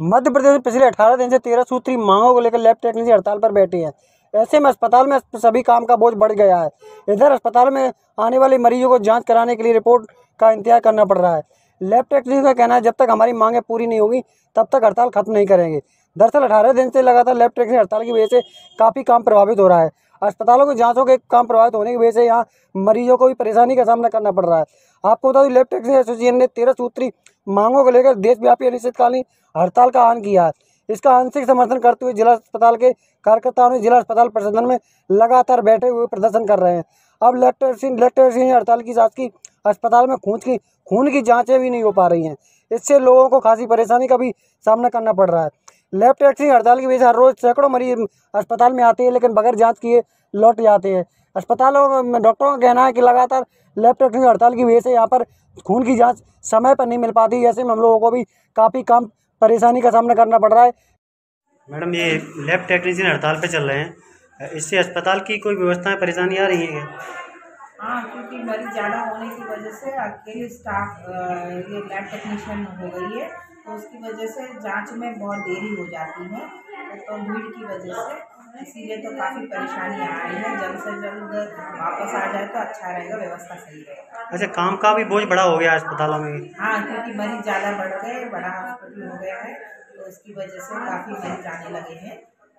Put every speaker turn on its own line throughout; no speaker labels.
मध्य प्रदेश में पिछले अठारह दिन से तेरह सूत्री मांगों को लेकर लैब टेक्नीशियन हड़ताल पर बैठे हैं। ऐसे में अस्पताल में सभी काम का बोझ बढ़ गया है। इधर अस्पताल में आने वाले मरीजों को जाँच कराने के लिए रिपोर्ट का इंतज़ार करना पड़ रहा है। लैब टेक्नीशियन का कहना है, जब तक हमारी मांगें पूरी नहीं होगी, तब तक हड़ताल खत्म नहीं करेंगे। दरअसल अठारह दिन से लगातार लैब टेक्नीशियन हड़ताल की वजह से काफ़ी काम प्रभावित हो रहा है। अस्पतालों की जांचों के काम प्रभावित होने की वजह से यहाँ मरीजों को भी परेशानी का सामना करना पड़ रहा है। आपको बता दें टेक्नीशियन एसोसिएशन ने तेरह सूत्री मांगों को लेकर देशव्यापी अनिश्चितकालीन हड़ताल का आह्वान किया है। इसका आंशिक समर्थन करते हुए जिला अस्पताल के कार्यकर्ताओं ने जिला अस्पताल प्रशासन में लगातार बैठे हुए प्रदर्शन कर रहे हैं। अब लेक्टरसिन लेक्टरसिन हड़ताल की शासकीय अस्पताल में खून की खून की जांचें भी नहीं हो पा रही हैं। इससे लोगों को खासी परेशानी का भी सामना करना पड़ रहा है। लैब टेस्टिंग हड़ताल की वजह से हर रोज़ सैकड़ों मरीज़ अस्पताल में आते हैं लेकिन बगैर जाँच किए लौट जाते हैं। अस्पतालों में डॉक्टरों का कहना है कि लगातार लैब टेस्टिंग हड़ताल की वजह से यहाँ पर खून की जाँच समय पर नहीं मिल पाती ऐसे में हम लोगों को भी काफ़ी कम परेशानी का सामना करना पड़ रहा है।
मैडम ये लैब टेक्नीशियन हड़ताल पे चल रहे हैं। इससे अस्पताल की कोई व्यवस्थाएँ परेशानी आ रही है क्या?
हाँ क्योंकि मरीज़ ज़्यादा होने की वजह से अकेले स्टाफ ये लैब टेक्नीशियन हो गई है। तो उसकी वजह से जाँच में बहुत देरी हो जाती है। तो भीड़ की वजह से इसीलिए तो काफ़ी परेशानी आ रही है। जल्द से जल्द वापस आ जाए तो अच्छा रहेगा व्यवस्था सही रहेगा।
अच्छा काम का भी बोझ बड़ा हो गया अस्पतालों में।
हाँ क्योंकि मरीज़ ज़्यादा बढ़ गए बड़ा हॉस्पिटल हो गया है तो उसकी वजह से काफ़ी मरीज़ आने लगे हैं।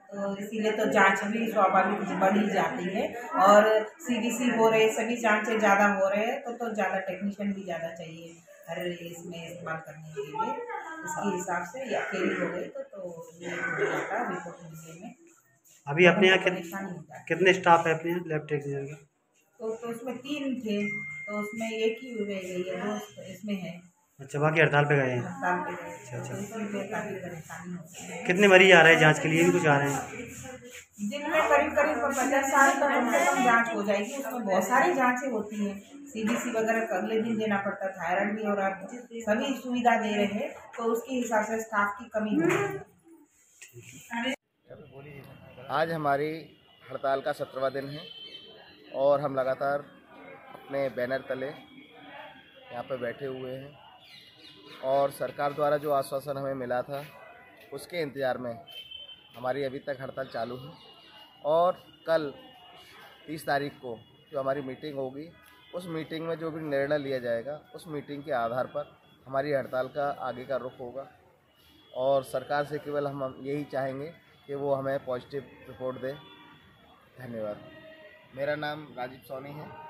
तो इसीलिए तो जाँच भी स्वाभाविक बढ़ ही जाती है और सीबीसी हो रहे सभी जांचें ज़्यादा हो रहे हैं तो तो ज़्यादा टेक्नीशियन भी ज़्यादा चाहिए हर इसमें इस्तेमाल करने के लिए। इसके हिसाब से या फेल हो गई तो तो ये हो जाता रिपोर्ट मिलने में
अभी अपने यहाँ कितने
है
कितने स्टाफ है अपने लैब टेक्नीशियन का?
तो तो उसमें तीन थे तो उसमें एक ही रह गई है दो इसमें है।
अच्छा बाकी हड़ताल पे गए हैं?
हड़ताल पे गए
अच्छा, अच्छा।
तो है।
कितने मरीज़ आ रहे हैं जाँच के लिए? भी कुछ आ रहे हैं?
दिन में करीब करीब पचास साल तक कम से कम जाँच हो जाएगी, उसमें बहुत सारी जाँचें होती हैं। सीबीसी वगैरह अगले दिन देना पड़ता थायराइड भी और आप सभी सुविधा दे रहे हैं तो उसके हिसाब से स्टाफ की कमी
आज हमारी हड़ताल का सत्रहवा दिन है और हम लगातार अपने बैनर तले यहाँ पर बैठे हुए हैं और सरकार द्वारा जो आश्वासन हमें मिला था, उसके इंतज़ार में हमारी अभी तक हड़ताल चालू है। और कल तीस तारीख को जो हमारी मीटिंग होगी, उस मीटिंग में जो भी निर्णय लिया जाएगा, उस मीटिंग के आधार पर हमारी हड़ताल का आगे का रुख होगा। और सरकार से केवल हम यही चाहेंगे कि वो हमें पॉजिटिव रिपोर्ट दे। धन्यवाद। मेरा नाम राजीव सोनी है।